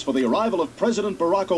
for the arrival of President Barack Obama.